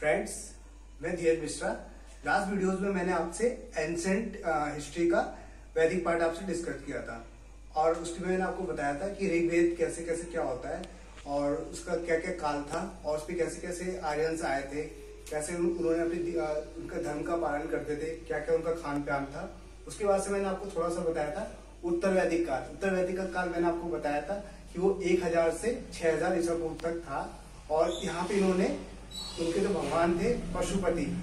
Friends मैं धीरज Mishra. Last videos में मैंने आपसे एंसेंट हिस्ट्री का वैदिक पार्ट आपसे डिस्कस किया था। और उसमें मैंने आपको बताया था कि ऋग्वेद कैसे कैसे क्या होता है और उसका क्या क्या काल था और उस पर कैसे कैसे आर्यंस आए थे, कैसे उन्होंने अपने उनका धर्म का पालन करते थे क्या क्या उनका खान पान था। उसके बाद से मैंने आपको थोड़ा सा बताया था उत्तर वैदिक काल। उत्तर वैदिक का काल मैंने आपको बताया था कि वो एक हज़ार से छह हज़ार ईसा पूर्व तक था और यहाँ पे इन्होंने उनके जो भगवान थे, पशुपति।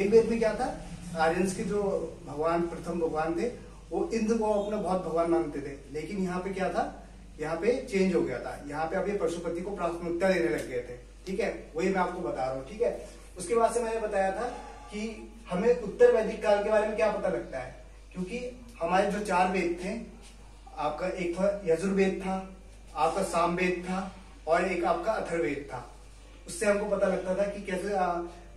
ऋग्वेद में क्या था? आर्यंस के जो भगवान, प्रथम भगवान थे, वो इंद्र को अपना बहुत भगवान मानते थे। लेकिन यहाँ पे क्या था? यहाँ पे चेंज हो गया था। यहाँ पे अब ये पशुपति को प्राथमिकता देने लग गए थे। ठीक है? वही मैं आपको बता रहा हूँ। ठीक है? उसके बाद से मैंने बताया था कि हमें उत्तर वैदिक काल के बारे में क्या पता लगता है? क्योंकि हमारे जो चार वेद थे, आपका एक था यजुर्वेद था, आपका सामवेद था, और एक आपका अथर्वेद था। उससे हमको पता लगता था कि कैसे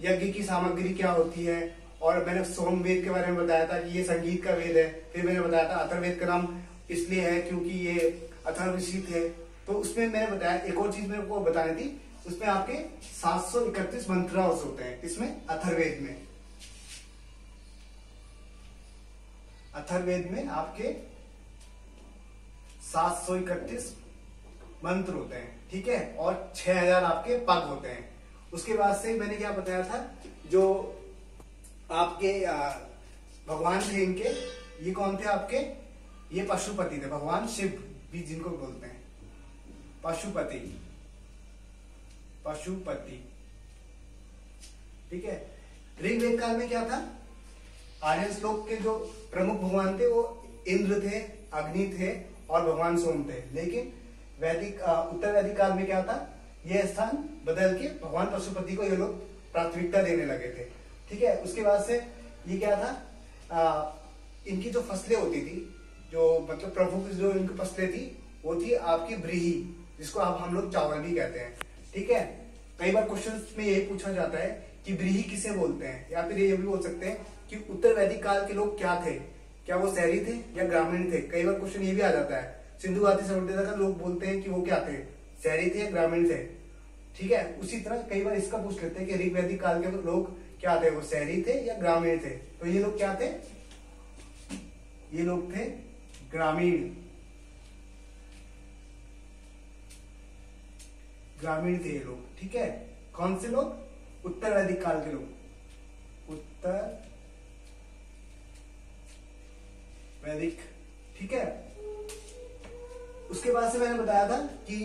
यज्ञ की सामग्री क्या होती है। और मैंने सोम वेद के बारे में बताया था कि ये संगीत का वेद है। फिर मैंने बताया था अथर्वेद का नाम इसलिए है क्योंकि ये अथर्वशी थे। तो उसमें मैंने बताया, एक और चीज़ मेरे को बतानी थी, उसमें आपके 731 मंत्रास होते हैं इसमें अथर्वेद में। अथर्वेद में आपके 731 मंत्र होते हैं, ठीक है? और 6000 आपके पग होते हैं। उसके बाद से मैंने क्या बताया था, जो आपके भगवान थे इनके, ये कौन थे आपके? ये पशुपति थे, भगवान शिव भी जिनको बोलते हैं। पशुपति। पशुपति। ठीक है? ऋग्वेद काल में क्या था? आर्यन श्लोक के जो प्रमुख भगवान थे, वो इंद्र थे, अग्नि थे और भगवान सोम थे। लेकिन वैदिक उत्तर वैदिक काल में क्या था यह स्थान बदल के भगवान पशुपति को ये लोग प्राथमिकता देने लगे थे। ठीक है? उसके बाद से ये क्या था? आ, इनकी जो फ़सलें होती थी जो मतलब प्रभु की जो इनकी फ़सलें थी वो थी आपकी ब्रीही जिसको आप हम लोग चावल भी कहते हैं। ठीक है? कई बार क्वेश्चन में यही पूछा जाता है कि ब्रीही किसे बोलते हैं? या फिर ये भी बोल सकते हैं कि उत्तर वैदिक काल के लोग क्या थे? क्या वो शहरी थे या ग्रामीण थे? कई बार क्वेश्चन ये भी आ जाता है। सिंधु घाटी सभ्यता का लोग बोलते हैं कि वो क्या थे? शहरी थे या ग्रामीण थे। ठीक है, उसी तरह कई बार इसका पूछ लेते हैं कि ऋग्वैदिक काल के लोग क्या थे? वो शहरी थे या ग्रामीण थे? तो ये लोग क्या थे? ये लोग थे ग्रामीण। ग्रामीण थे ये लोग, ठीक है? कौन से लोग? उत्तर वैदिक काल के लोग। उत्तर वैदिक, ठीक है? उसके बाद से मैंने बताया था कि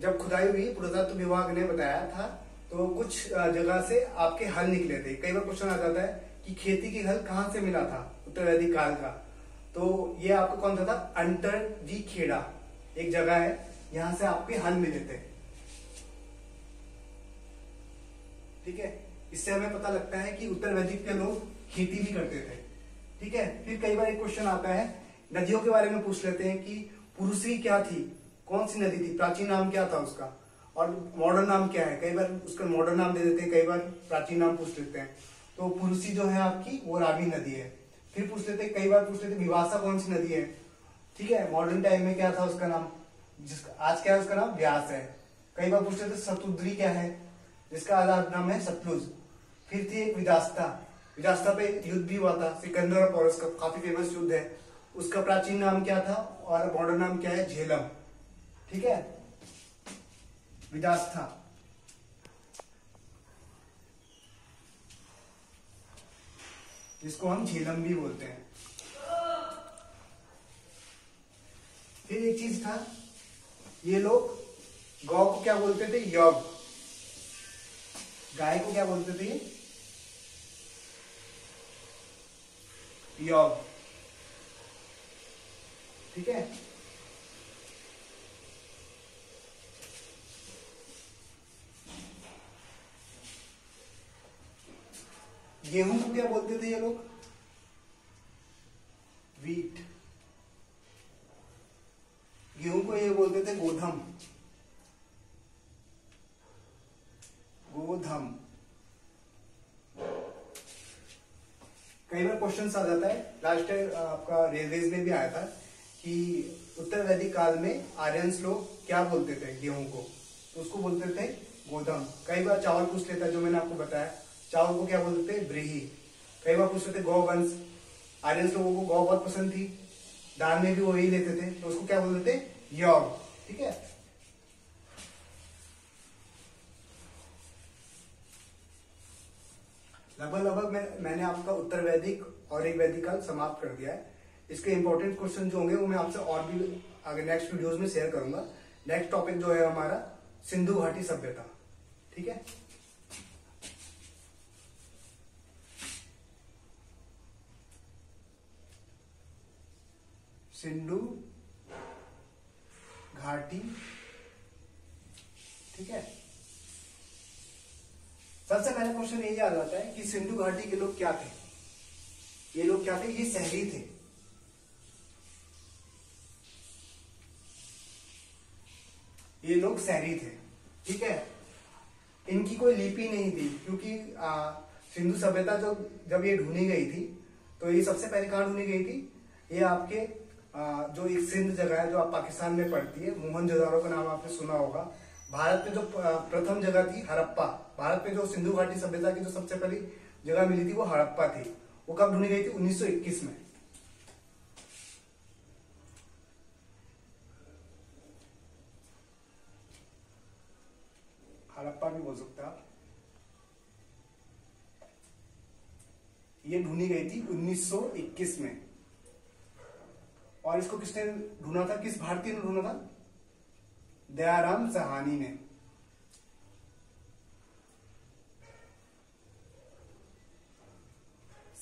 जब खुदाई हुई पुरातत्व विभाग ने बताया था तो कुछ जगह से आपके हल निकले थे। कई बार क्वेश्चन आ जाता है कि खेती की हल कहाँ से मिला था उत्तर वैदिक काल का। तो ये आपको कौन सा था? अंटर जी खेड़ा एक जगह है, यहाँ से आपके हल मिले थे। ठीक है? इससे हमें पता लगता है कि उत्तर वैदिक के लोग खेती भी करते थे। ठीक है? फिर कई बार एक क्वेश्चन आता है, नदियों के बारे में पूछ लेते हैं कि पुरुषी क्या थी? कौन सी नदी थी? प्राचीन नाम क्या था उसका? और मॉडर्न नाम क्या है? कई बार उसका मॉडर्न नाम दे देते हैं, कई बार प्राचीन नाम पूछ लेते हैं। तो पुरुषी जो है आपकी, वो रावी नदी है। फिर पूछ लेते, कई बार पूछ लेते, विवासा कौन सी नदी है? ठीक है मॉडर्न टाइम में क्या था उसका नाम? जिसका, आज क्या है उसका नाम? व्यास है। कई बार पूछ लेते सतुद्री क्या है? जिसका अलग नाम है सतलुज फिर थी एक विदास्ता। विदास्ता पे युद्ध भी हुआ था, सिकंदर और पौरस का काफ़ी फ़ेमस युद्ध है। उसका प्राचीन नाम क्या था और मॉडर्न नाम क्या है? झेलम। ठीक है? विदास्था। जिसको हम झेलम भी बोलते हैं। फिर एक चीज़ था, ये लोग गौ को क्या बोलते थे? योग गाय को क्या बोलते थे? योग ठीक है? गेहूँ को क्या बोलते थे ये लोग? वीट गेहूँ को ये बोलते थे गोधम। गोधम। कई बार क्वेश्चन आ जाता है। लास्ट टाइम आपका रेलवेज में भी आया था। कि उत्तर वैदिक काल में आर्यंस लोग क्या बोलते थे गेहूँ को? तो उसको बोलते थे गोदम। कई बार चावल पूछ लेता जो मैंने आपको बताया। चावल को क्या बोलते हैं ब्रीही। कई बार पूछ लेते गौवंश। आर्यंस लोगों को गौ बहुत पसंद थी। दाल में भी वही लेते थे। तो उसको क्या बोलते थे? यौग। ठीक है? लगभग लगभग मैं, मैंने आपका उत्तर वैदिक और एक वैदिक काल समाप्त कर दिया है। इसके इंपॉर्टेंट क्वेश्चन जो होंगे, वो मैं आपसे और भी आगे नेक्स्ट वीडियोस में शेयर करूँगा। नेक्स्ट टॉपिक जो है हमारा, सिंधु घाटी सभ्यता। ठीक है? सिंधु घाटी, ठीक है? सबसे पहला क्वेश्चन यही याद आता है कि सिंधु घाटी के लोग क्या थे? ये लोग क्या थे? ये शहरी थे। ये लोग शहरी थे ठीक है? इनकी कोई लिपि नहीं थी क्योंकि सिंधु सभ्यता जो जब ये ढूंढी गई थी तो ये सबसे पहले कहा ढूंढी गई थी? ये आपके आ, जो एक सिंध जगह है जो आप पाकिस्तान में पड़ती है मोहन का नाम आपने सुना होगा। भारत में जो प्रथम जगह थी हड़प्पा। भारत में जो सिंधु घाटी सभ्यता की जो सबसे पहली जगह मिली थी वो हड़प्पा थी। वो कब ढूंढी गई थी? 1921 में हड़प्पा भी बोल सकते आप? ये ढूंढी गई थी 1921 में। और इसको किसने ढूंढा था? किस भारतीय ने ढूंढा था? दयाराम सहानी ने।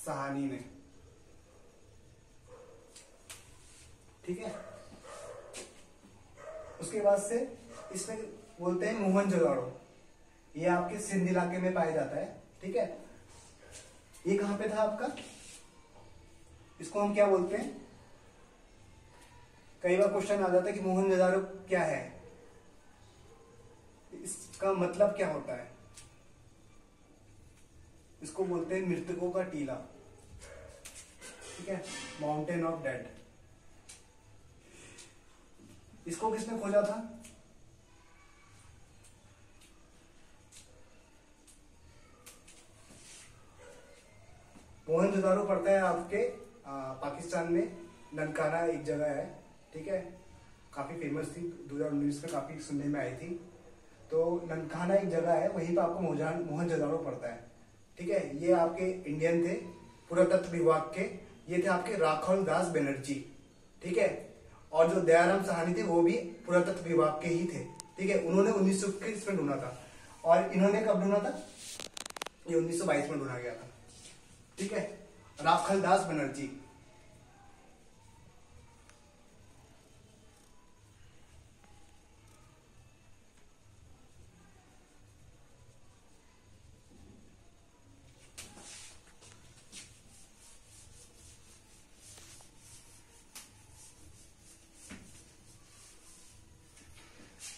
सहानी ने। ठीक है? उसके बाद से इसमें बोलते हैं मोहन जोदाड़ो। ये आपके सिंध इलाके में पाया जाता है, ठीक है? ये कहाँ पे था आपका? इसको हम क्या बोलते हैं? कई बार क्वेश्चन आ जाता है कि मोहन जोदाड़ो क्या है? इसका मतलब क्या होता है? इसको बोलते हैं मृतकों का टीला, ठीक है? माउंटेन ऑफ़ डेड इसको किसने खोजा था? मोहनजोदारो पड़ता है आपके आ, पाकिस्तान में। ननकाना एक जगह है ठीक है? काफ़ी फ़ेमस थी 2019 में काफ़ी सुनने में आई थी। तो ननकाना एक जगह है वहीं पर आपको मोहन मोहनजोदारो पड़ता है ठीक है? ये आपके इंडियन थे पुरातत्व विभाग के। ये थे आपके राखल दास बनर्जी ठीक है? और जो दयाराम सहानी थे वो भी पुरातत्व विभाग के ही थे ठीक है? उन्होंने उन्नीस सौ इक्कीस में ढूंढा था। और इन्होंने कब ढूंढा था? ये 1922 में ढूंढा गया था ठीक है? राखल दास बनर्जी।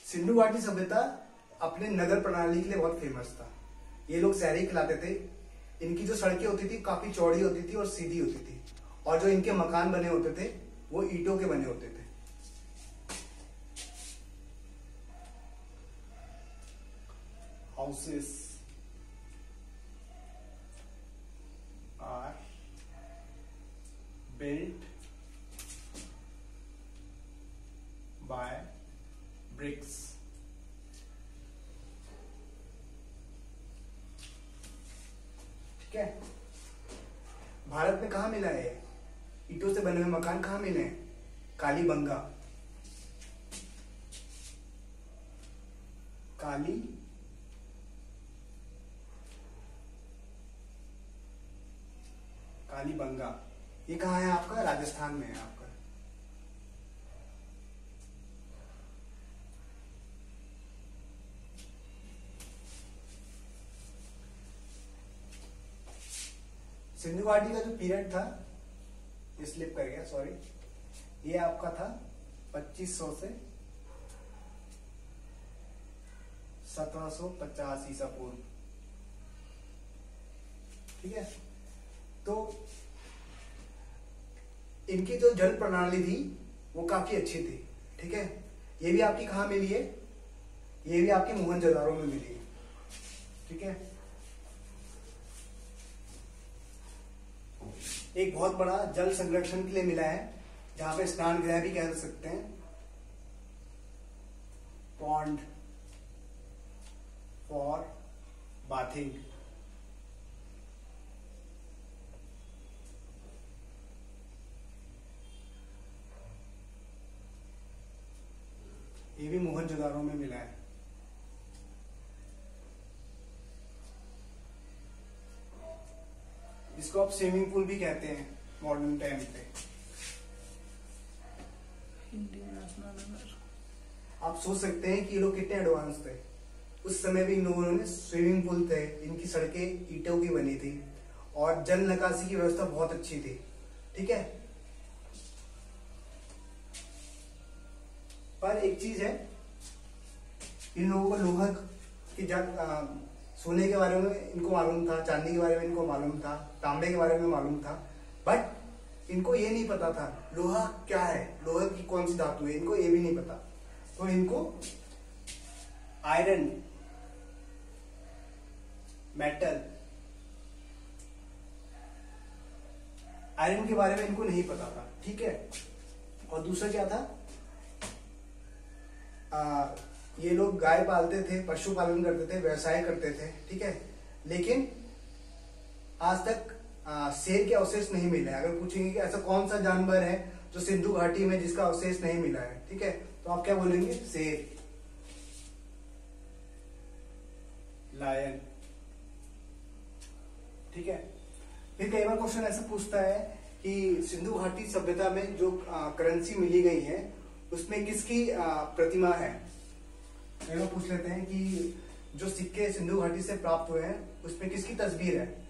सिंधु घाटी सभ्यता अपने नगर प्रणाली के लिए बहुत फ़ेमस था। ये लोग शहरी खिलाते थे इनकी जो सड़कें होती थी, काफ़ी चौड़ी होती थी और सीधी होती थी। और जो इनके मकान बने होते थे, वो ईटों के बने होते थे। Houses are built by bricks ठीक है भारत में कहा मिला है ईटों से बने हुए मकान कहा मिले कालीबंगा काली कालीबंगा ये कहा है आपका? राजस्थान में है आपका। सिंधु घाटी का जो पीरियड था स्लिप कर गया सॉरी ये आपका था 2500 से 1750 ईसा पूर्व। ठीक है? तो इनकी जो जल प्रणाली थी, वो काफ़ी अच्छी थी। ठीक है? ये भी आपकी कहा मिली है? ये भी आपके मोहनजोदारो में मिली है। ठीक है? एक बहुत बड़ा जल संरक्षण के लिए मिला है, जहाँ पे स्नान गृह भी कह सकते हैं। पॉन्ड फॉर बाथिंग ये भी मोहनजोदारो में मिला है। इसको आप स्विमिंग पूल भी कहते हैं मॉडर्न टाइम पे। आप सोच सकते हैं कि ये लोग कितने एडवांस थे। उस समय भी इन लोगों ने स्विमिंग पूल थे इनकी सड़कें ईटों की बनी थी और जल निकासी की व्यवस्था बहुत अच्छी थी। ठीक है? पर एक चीज़ है इन लोगों को लोहा की सोने के बारे में इनको मालूम था चांदी के बारे में इनको मालूम था। तांबे के बारे में मालूम था। बट इनको ये नहीं पता था लोहा क्या है? लोहा की कौन सी धातु है? इनको ये भी नहीं पता। तो इनको आयरन मेटल आयरन के बारे में इनको नहीं पता था ठीक है? और दूसरा क्या था? आ, ये लोग गाय पालते थे पशुपालन करते थे व्यवसाय करते थे ठीक है? लेकिन आज तक शेर के अवशेष नहीं मिले अगर पूछेंगे कि ऐसा कौन सा जानवर है जो सिंधु घाटी में जिसका अवशेष नहीं मिला है ठीक है? तो आप क्या बोलेंगे? शेर लायन ठीक है? फिर कई बार क्वेश्चन ऐसा पूछता है कि सिंधु घाटी सभ्यता में जो करेंसी मिली गई है उसमें किसकी प्रतिमा है? कई बार पूछ लेते हैं कि जो सिक्के सिंधु घाटी से प्राप्त हुए हैं उसमें किसकी तस्वीर है?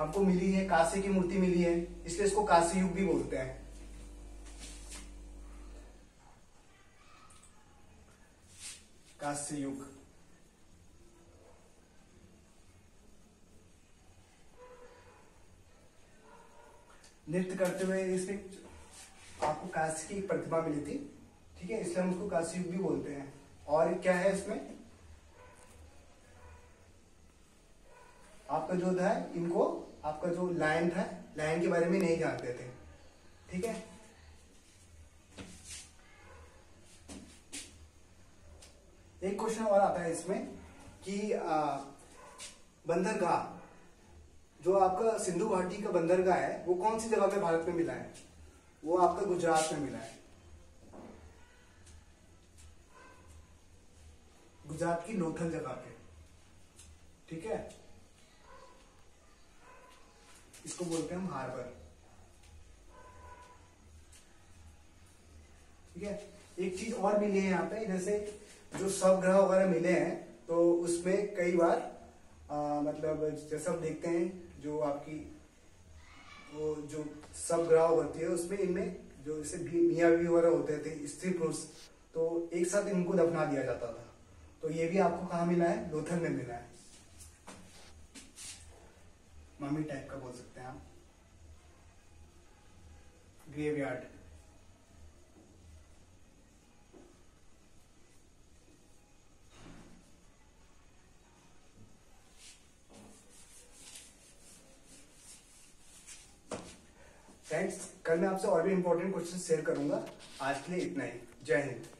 हमको मिली है, काशी की मूर्ति मिली है, इसलिए इसको काशी युग भी बोलते हैं। काशी युग। नृत्य करते हुए इसमें आपको काशी की प्रतिमा मिली थी, ठीक है? इसलिए हम उसको काशी युग भी बोलते हैं। और क्या है इसमें? आपका जो था इनको आपका जो लाइन था, लाइन के बारे में नहीं जानते थे। ठीक है? एक क्वेश्चन और आता है इसमें कि बंदरगाह, जो आपका सिंधु घाटी का बंदरगाह है, वो कौन सी जगह पे भारत में मिला है? वो आपका गुजरात में मिला है। गुजरात की लोथल जगह पे। ठीक है? इसको बोलते हैं हम हार्बर। ठीक है? एक चीज़ और मिली है यहाँ पे जैसे जो सब ग्रह वगैरह मिले हैं तो उसमें कई बार आ, मतलब जैसे हम देखते हैं जो आपकी वो जो सब ग्रह होती है उसमें इनमें जो जैसे मियाँ भी वगैरह होते थे स्त्री पुरुष तो एक साथ इनको दफना दिया जाता था। तो ये भी आपको कहा मिला है? लोथल में मिला है। मम्मी टाइप का बोल सकते हैं आप। ग्रेवयार्ड फ्रेंड्स कल मैं आपसे और भी इंपॉर्टेंट क्वेश्चन शेयर करूँगा। आज के लिए इतना ही। जय हिंद।